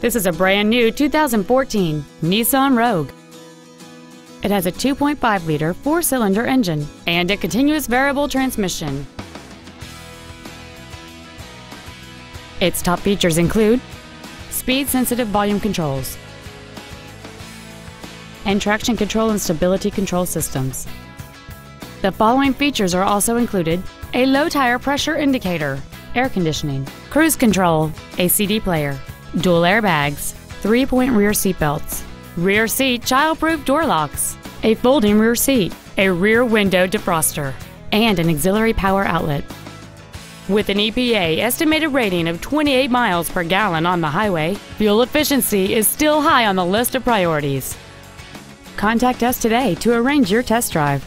This is a brand new 2014 Nissan Rogue. It has a 2.5-liter four-cylinder engine and a continuous variable transmission. Its top features include speed-sensitive volume controls and traction control and stability control systems. The following features are also included a low tire pressure indicator, air conditioning, cruise control, a CD player, dual airbags, three point rear seat belts, rear seat child-proof door locks, a folding rear seat, a rear window defroster, and an auxiliary power outlet. With an EPA estimated rating of 28 miles per gallon on the highway, fuel efficiency is still high on the list of priorities. Contact us today to arrange your test drive.